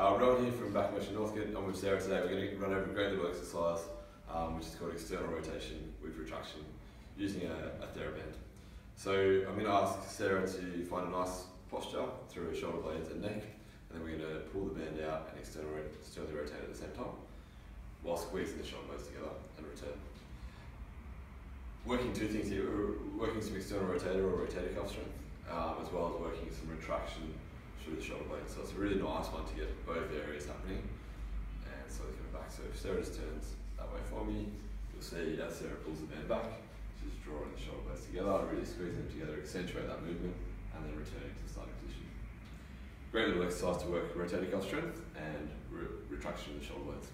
Rohan here from Back Motion Northcote. I'm with Sarah today. We're going to run over a great little exercise um, which is called external rotation with retraction using a, a TheraBand. So I'm going to ask Sarah to find a nice posture through her shoulder blades and neck and then we're going to pull the band out and externally, externally rotate at the same time while squeezing the shoulder blades together and return. Working two things here, working some external rotator or rotator cuff strength um, as well as working some retraction through the shoulder blade. So it's a really nice one to get both areas happening and slowly coming back. So if Sarah just turns that way for me, you'll see as Sarah pulls the band back, she's drawing the shoulder blades together, really squeezing them together, accentuate that movement, and then returning to the starting position. Great little exercise to work rotator cuff strength and re retraction of the shoulder blades.